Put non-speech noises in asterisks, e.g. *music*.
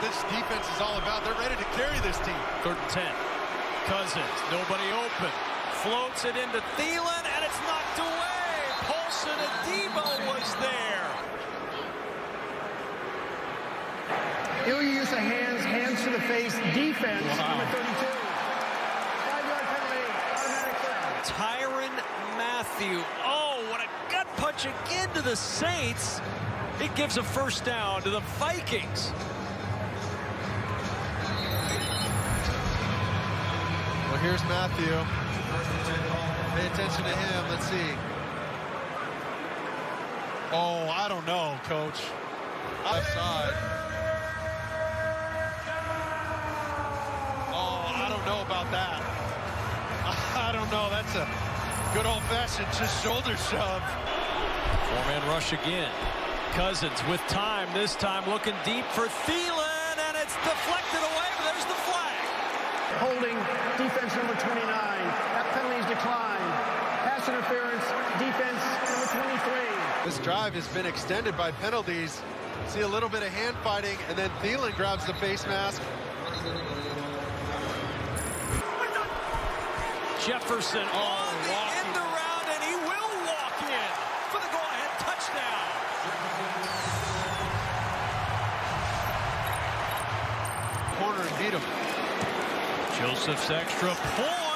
this defense is all about. They're ready to carry this team. Third and 10. Cousins, nobody open. Floats it into Thielen, and it's knocked away. Paulson Adebo was there. Ill use of hands, hands to the face, defense, Wow. number 32. Five-yard penalty. Tyrann Mathieu. Oh, what a gut punch again to the Saints. It gives a first down to the Vikings. Here's Mathieu. Pay attention to him. Let's see. Oh, I don't know, coach. Left side. Oh, I don't know about that. *laughs* I don't know. That's a good old-fashioned just shoulder shove. Four-man rush again. Cousins with time, this time looking deep for Thielen, and it's deflected away, Holding, defense number 29. That penalty is declined. Pass interference, defense number 23. This drive has been extended by penalties. See a little bit of hand fighting, and then Thielen grabs the face mask. Jefferson Oh, on the walking. end around, and he will walk in for the go-ahead touchdown. Corner and beat him. Joseph's extra point.